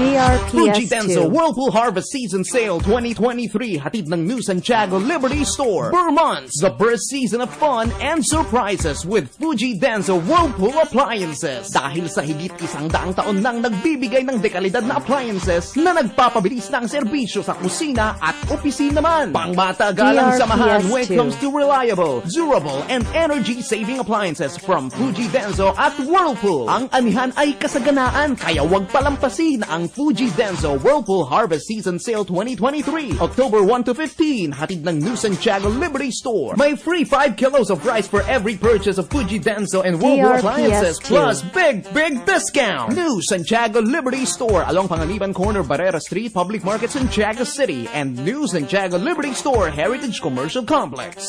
Fuji Denso DRPS2. Whirlpool Harvest Season Sale 2023 hatid ng New Santiago Liberty Store. Vermont's the birth season of fun and surprises with Fuji Denso Whirlpool Appliances. Dahil sa higit isang daang taon nang nagbibigay ng dekalidad na appliances na nagpapabilis ng serbisyo sa kusina at opisina man. Pangmatagalang samahan when it DRPS2. comes to reliable, durable, and energy-saving appliances from Fuji Denso at Whirlpool. Ang anihan ay kasaganaan kaya huwag palampasin ang Fuji Denso Whirlpool Harvest Season Sale 2023. October 1 to 15, hatid ng New Santiago Liberty Store. May free 5 kilos of rice for every purchase of Fuji Denso and Whirlpool DRPS2. appliances plus big, big discount. New Santiago Liberty Store along Pangaliban Corner, Barrera Street, Public Market, Santiago City and New Santiago Liberty Store Heritage Commercial Complex.